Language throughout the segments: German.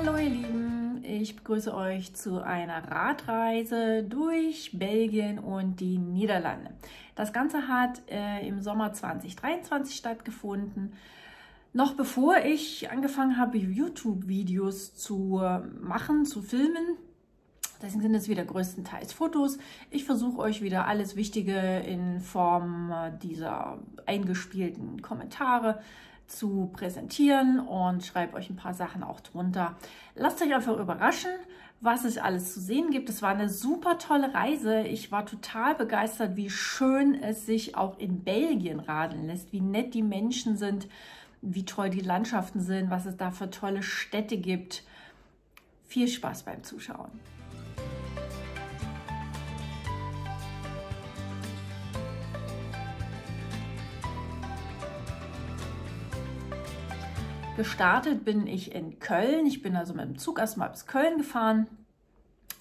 Hallo ihr Lieben, ich begrüße euch zu einer Radreise durch Belgien und die Niederlande. Das Ganze hat äh, im Sommer 2023 stattgefunden. Noch bevor ich angefangen habe, YouTube-Videos zu äh, machen, zu filmen, Deswegen sind es wieder größtenteils Fotos. Ich versuche euch wieder alles Wichtige in Form äh, dieser eingespielten Kommentare zu präsentieren und schreibe euch ein paar Sachen auch drunter. Lasst euch einfach überraschen, was es alles zu sehen gibt. Es war eine super tolle Reise. Ich war total begeistert, wie schön es sich auch in Belgien radeln lässt, wie nett die Menschen sind, wie toll die Landschaften sind, was es da für tolle Städte gibt. Viel Spaß beim Zuschauen. Gestartet bin ich in Köln. Ich bin also mit dem Zug erstmal bis Köln gefahren.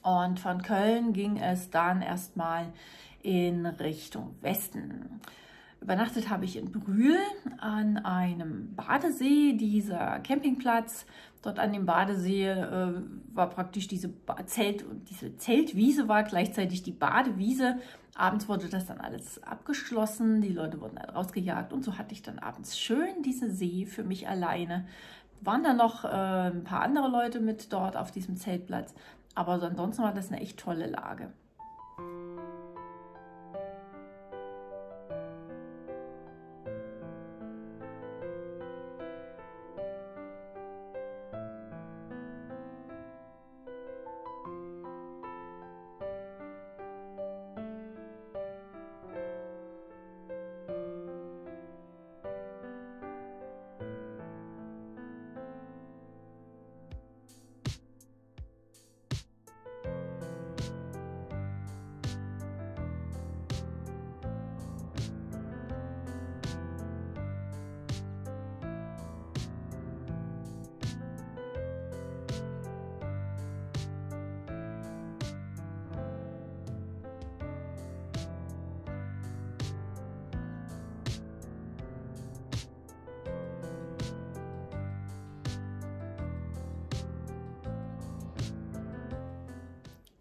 Und von Köln ging es dann erstmal in Richtung Westen. Übernachtet habe ich in Brühl an einem Badesee, dieser Campingplatz. Dort an dem Badesee äh, war praktisch diese Zelt, diese Zeltwiese war gleichzeitig die Badewiese. Abends wurde das dann alles abgeschlossen, die Leute wurden dann rausgejagt und so hatte ich dann abends schön diese See für mich alleine. Waren dann noch äh, ein paar andere Leute mit dort auf diesem Zeltplatz, aber ansonsten war das eine echt tolle Lage.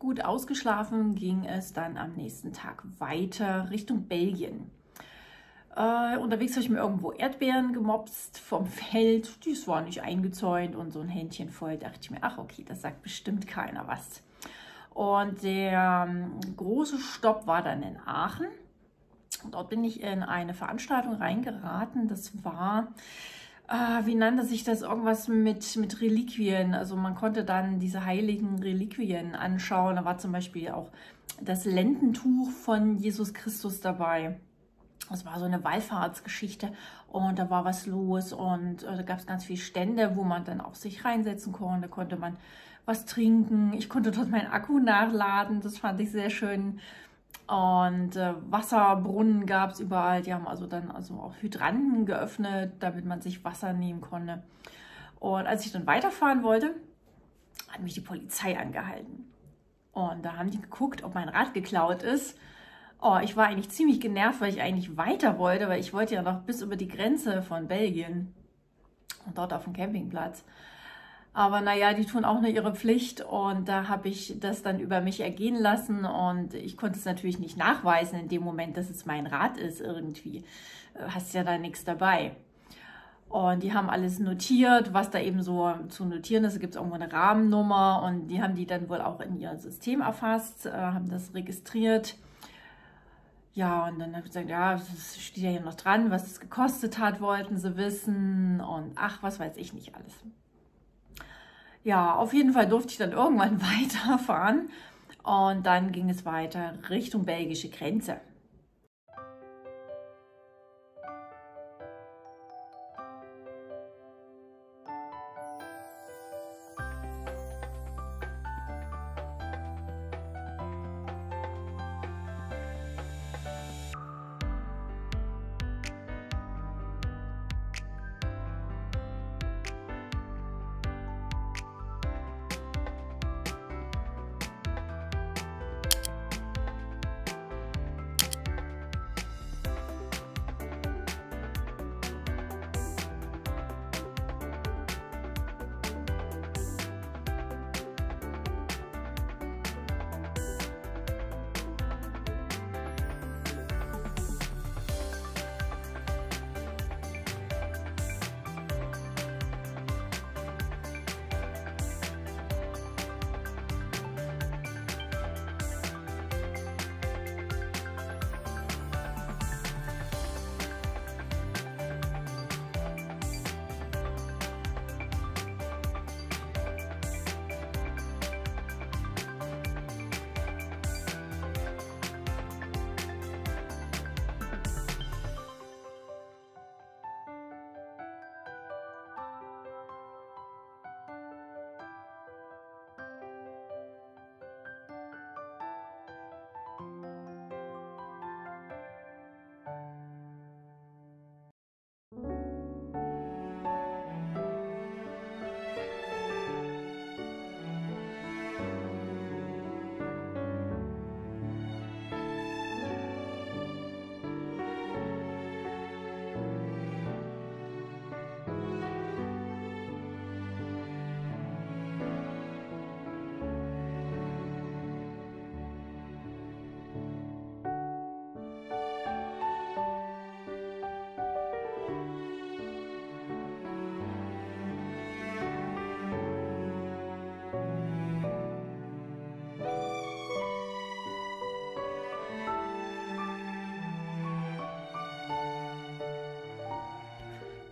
Gut ausgeschlafen ging es dann am nächsten Tag weiter Richtung Belgien. Äh, unterwegs habe ich mir irgendwo Erdbeeren gemopst vom Feld. Die waren nicht eingezäunt und so ein Händchen voll. Da dachte ich mir, ach okay, das sagt bestimmt keiner was. Und der ähm, große Stopp war dann in Aachen. Dort bin ich in eine Veranstaltung reingeraten. Das war äh, wie nannte sich das, irgendwas mit, mit Reliquien. Also man konnte dann diese heiligen Reliquien anschauen. Da war zum Beispiel auch das Lendentuch von Jesus Christus dabei. Das war so eine Wallfahrtsgeschichte und da war was los und äh, da gab es ganz viele Stände, wo man dann auch sich reinsetzen konnte. Da konnte man was trinken. Ich konnte dort meinen Akku nachladen. Das fand ich sehr schön. Und äh, Wasserbrunnen gab es überall. Die haben also dann also auch Hydranten geöffnet, damit man sich Wasser nehmen konnte. Und als ich dann weiterfahren wollte, hat mich die Polizei angehalten. Und da haben die geguckt, ob mein Rad geklaut ist. Oh, ich war eigentlich ziemlich genervt, weil ich eigentlich weiter wollte, weil ich wollte ja noch bis über die Grenze von Belgien und dort auf dem Campingplatz. Aber naja, die tun auch nur ihre Pflicht und da habe ich das dann über mich ergehen lassen und ich konnte es natürlich nicht nachweisen in dem Moment, dass es mein Rad ist irgendwie. Äh, hast ja da nichts dabei. Und die haben alles notiert, was da eben so zu notieren ist. Da gibt es irgendwo eine Rahmennummer und die haben die dann wohl auch in ihr System erfasst, äh, haben das registriert. Ja, und dann habe ich gesagt, ja, es steht ja hier noch dran, was es gekostet hat, wollten sie wissen. Und ach, was weiß ich nicht alles ja, auf jeden Fall durfte ich dann irgendwann weiterfahren und dann ging es weiter Richtung belgische Grenze.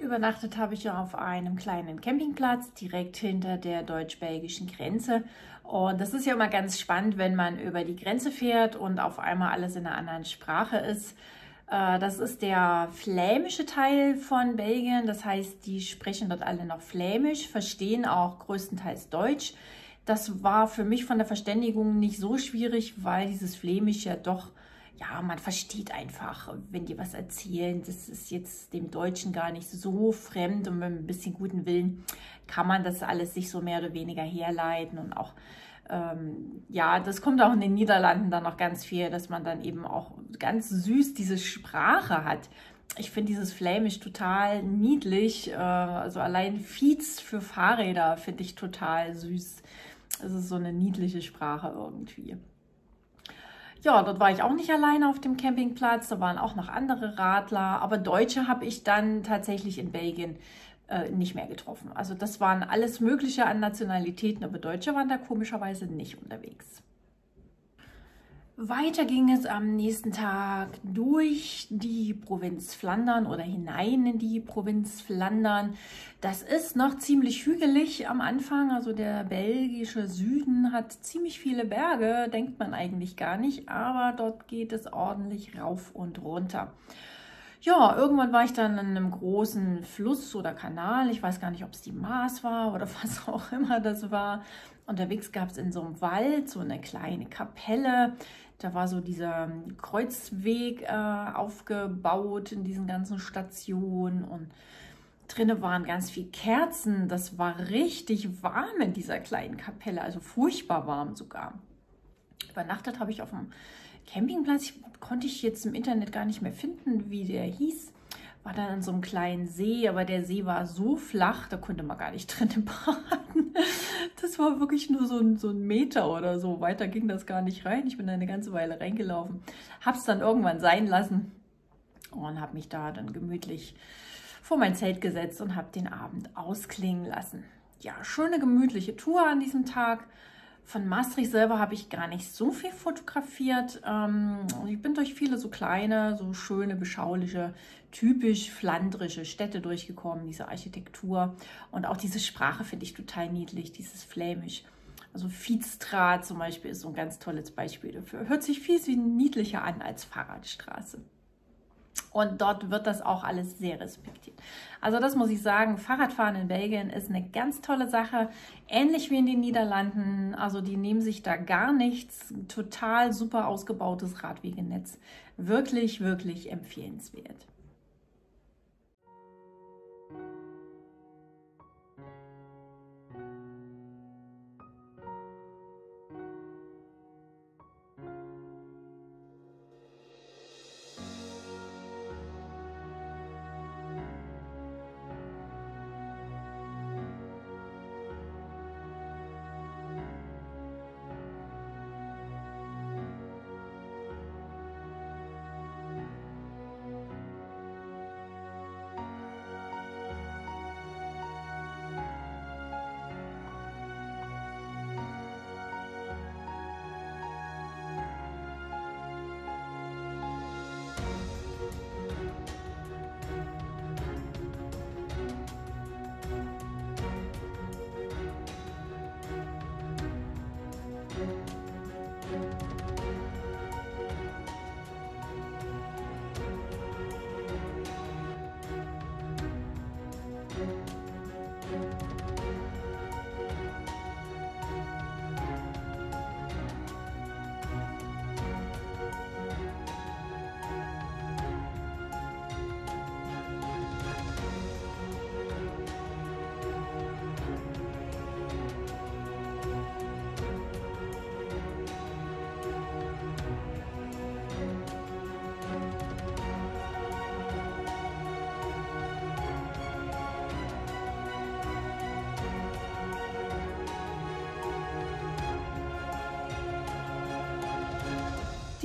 Übernachtet habe ich auf einem kleinen Campingplatz direkt hinter der deutsch-belgischen Grenze. Und das ist ja immer ganz spannend, wenn man über die Grenze fährt und auf einmal alles in einer anderen Sprache ist. Äh, das ist der flämische Teil von Belgien. Das heißt, die sprechen dort alle noch flämisch, verstehen auch größtenteils Deutsch. Das war für mich von der Verständigung nicht so schwierig, weil dieses Flämisch ja doch, ja, man versteht einfach, wenn die was erzählen. Das ist jetzt dem Deutschen gar nicht so fremd und mit ein bisschen guten Willen kann man das alles sich so mehr oder weniger herleiten und auch ähm, ja, das kommt auch in den Niederlanden dann noch ganz viel, dass man dann eben auch ganz süß diese Sprache hat. Ich finde dieses Flämisch total niedlich. Äh, also allein Feeds für Fahrräder finde ich total süß. Es ist so eine niedliche Sprache irgendwie. Ja, dort war ich auch nicht alleine auf dem Campingplatz. Da waren auch noch andere Radler. Aber Deutsche habe ich dann tatsächlich in Belgien äh, nicht mehr getroffen. Also das waren alles Mögliche an Nationalitäten, aber Deutsche waren da komischerweise nicht unterwegs. Weiter ging es am nächsten Tag durch die Provinz Flandern oder hinein in die Provinz Flandern. Das ist noch ziemlich hügelig am Anfang. Also der belgische Süden hat ziemlich viele Berge, denkt man eigentlich gar nicht, aber dort geht es ordentlich rauf und runter. Ja, irgendwann war ich dann in einem großen Fluss oder Kanal. Ich weiß gar nicht, ob es die Maas war oder was auch immer das war. Unterwegs gab es in so einem Wald so eine kleine Kapelle. Da war so dieser Kreuzweg äh, aufgebaut in diesen ganzen Stationen und drinnen waren ganz viele Kerzen. Das war richtig warm in dieser kleinen Kapelle, also furchtbar warm sogar. Übernachtet habe ich auf dem Campingplatz. Ich, konnte ich jetzt im Internet gar nicht mehr finden, wie der hieß. War dann an so einem kleinen See, aber der See war so flach, da konnte man gar nicht drin baden. Das war wirklich nur so ein, so ein Meter oder so. Weiter ging das gar nicht rein. Ich bin da eine ganze Weile reingelaufen. Hab's dann irgendwann sein lassen und habe mich da dann gemütlich vor mein Zelt gesetzt und habe den Abend ausklingen lassen. Ja, schöne gemütliche Tour an diesem Tag. Von Maastricht selber habe ich gar nicht so viel fotografiert. Ähm, ich bin durch viele so kleine, so schöne, beschauliche, typisch flandrische Städte durchgekommen, diese Architektur. Und auch diese Sprache finde ich total niedlich, dieses Flämisch. Also Viedstra zum Beispiel ist so ein ganz tolles Beispiel dafür. Hört sich viel, viel niedlicher an als Fahrradstraße. Und dort wird das auch alles sehr respektiert. Also das muss ich sagen, Fahrradfahren in Belgien ist eine ganz tolle Sache. Ähnlich wie in den Niederlanden. Also die nehmen sich da gar nichts. Total super ausgebautes Radwegenetz. Wirklich, wirklich empfehlenswert.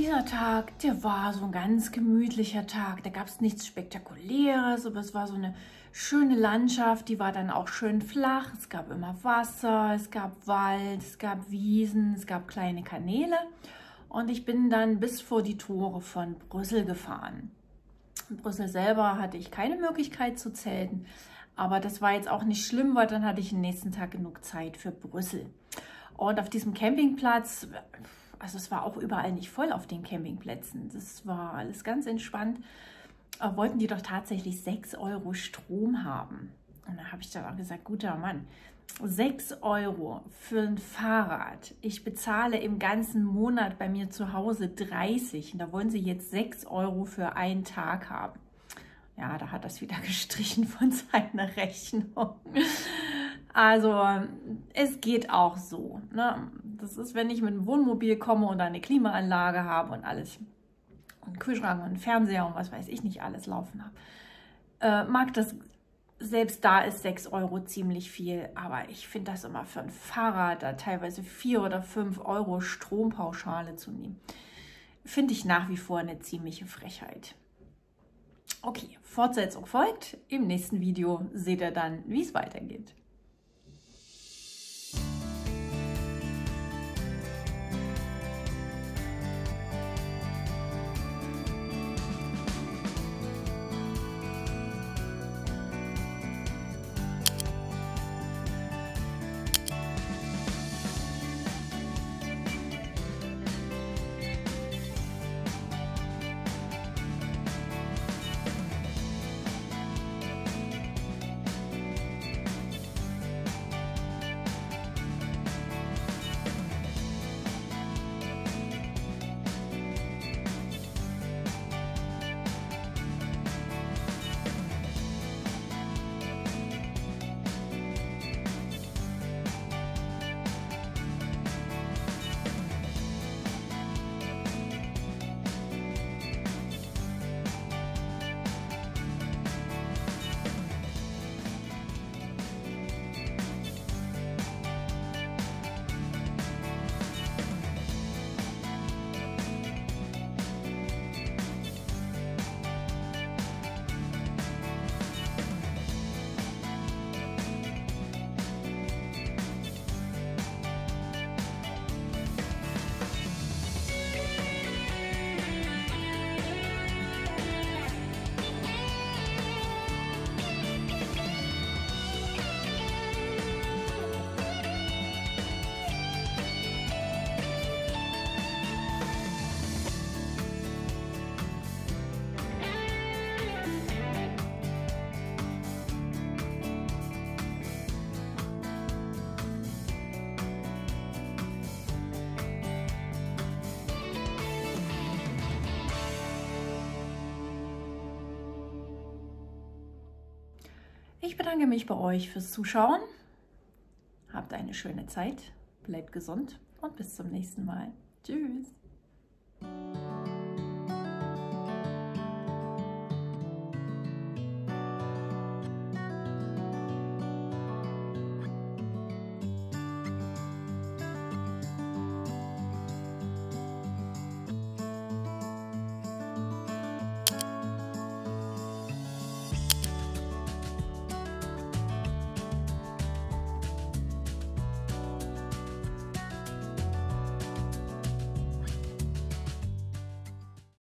Dieser Tag, der war so ein ganz gemütlicher Tag. Da gab es nichts Spektakuläres, aber es war so eine schöne Landschaft. Die war dann auch schön flach. Es gab immer Wasser, es gab Wald, es gab Wiesen, es gab kleine Kanäle. Und ich bin dann bis vor die Tore von Brüssel gefahren. In Brüssel selber hatte ich keine Möglichkeit zu zelten, aber das war jetzt auch nicht schlimm, weil dann hatte ich den nächsten Tag genug Zeit für Brüssel. Und auf diesem Campingplatz, also es war auch überall nicht voll auf den Campingplätzen. Das war alles ganz entspannt. Äh, wollten die doch tatsächlich 6 Euro Strom haben. Und da habe ich dann auch gesagt, guter Mann, 6 Euro für ein Fahrrad. Ich bezahle im ganzen Monat bei mir zu Hause 30. Und da wollen sie jetzt 6 Euro für einen Tag haben. Ja, da hat das wieder gestrichen von seiner Rechnung. Also es geht auch so. Ne? Das ist, wenn ich mit einem Wohnmobil komme und eine Klimaanlage habe und alles und Kühlschrank und Fernseher und was weiß ich nicht alles laufen habe. Äh, mag das, selbst da ist 6 Euro ziemlich viel, aber ich finde das immer für ein Fahrrad, da teilweise 4 oder 5 Euro Strompauschale zu nehmen, finde ich nach wie vor eine ziemliche Frechheit. Okay, Fortsetzung folgt. Im nächsten Video seht ihr dann, wie es weitergeht. Bedanke mich bei euch fürs Zuschauen. Habt eine schöne Zeit, bleibt gesund und bis zum nächsten Mal. Tschüss.